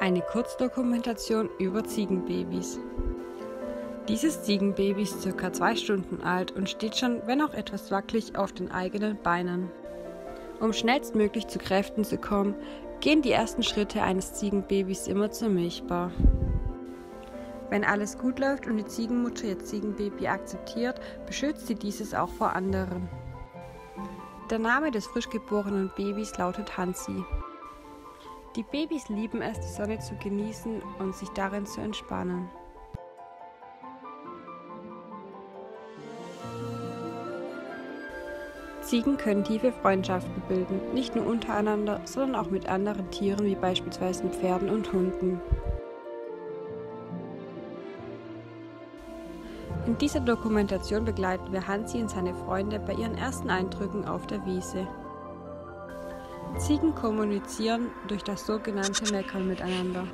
Eine Kurzdokumentation über Ziegenbabys. Dieses Ziegenbaby ist circa zwei Stunden alt und steht schon, wenn auch etwas wackelig, auf den eigenen Beinen. Um schnellstmöglich zu Kräften zu kommen, gehen die ersten Schritte eines Ziegenbabys immer zur Milchbar. Wenn alles gut läuft und die Ziegenmutter ihr Ziegenbaby akzeptiert, beschützt sie dieses auch vor anderen. Der Name des frisch geborenen Babys lautet Hansi. Die Babys lieben es, die Sonne zu genießen und sich darin zu entspannen. Ziegen können tiefe Freundschaften bilden, nicht nur untereinander, sondern auch mit anderen Tieren wie beispielsweise Pferden und Hunden. In dieser Dokumentation begleiten wir Hansi und seine Freunde bei ihren ersten Eindrücken auf der Wiese. Ziegen kommunizieren durch das sogenannte Meckern miteinander.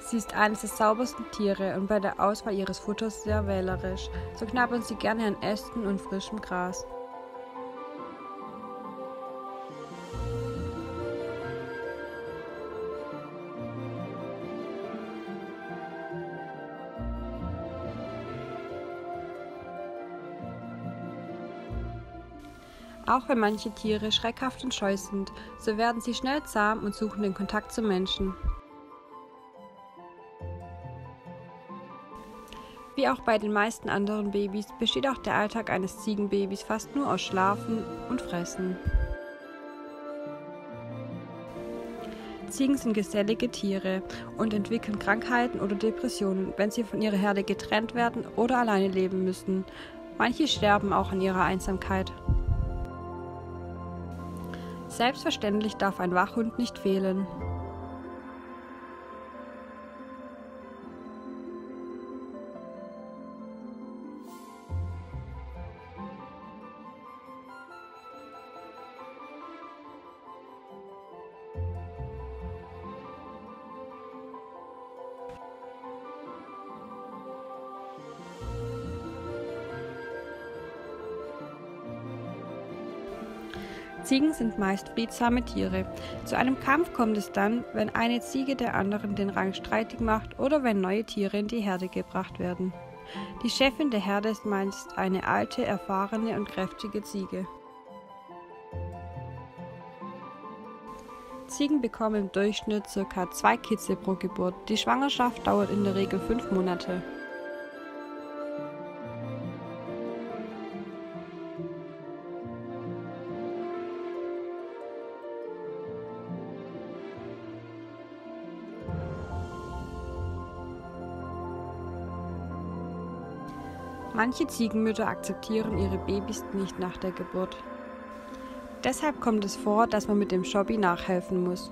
Sie ist eines der saubersten Tiere und bei der Auswahl ihres Futters sehr wählerisch. So knabbern sie gerne an Ästen und frischem Gras. Auch wenn manche Tiere schreckhaft und scheu sind, so werden sie schnell zahm und suchen den Kontakt zum Menschen. Wie auch bei den meisten anderen Babys besteht auch der Alltag eines Ziegenbabys fast nur aus Schlafen und Fressen. Ziegen sind gesellige Tiere und entwickeln Krankheiten oder Depressionen, wenn sie von ihrer Herde getrennt werden oder alleine leben müssen. Manche sterben auch an ihrer Einsamkeit. Selbstverständlich darf ein Wachhund nicht fehlen. Ziegen sind meist friedsame Tiere. Zu einem Kampf kommt es dann, wenn eine Ziege der anderen den Rang streitig macht oder wenn neue Tiere in die Herde gebracht werden. Die Chefin der Herde ist meist eine alte, erfahrene und kräftige Ziege. Ziegen bekommen im Durchschnitt ca. zwei Kitze pro Geburt. Die Schwangerschaft dauert in der Regel fünf Monate. Manche Ziegenmütter akzeptieren ihre Babys nicht nach der Geburt. Deshalb kommt es vor, dass man mit dem Shobby nachhelfen muss.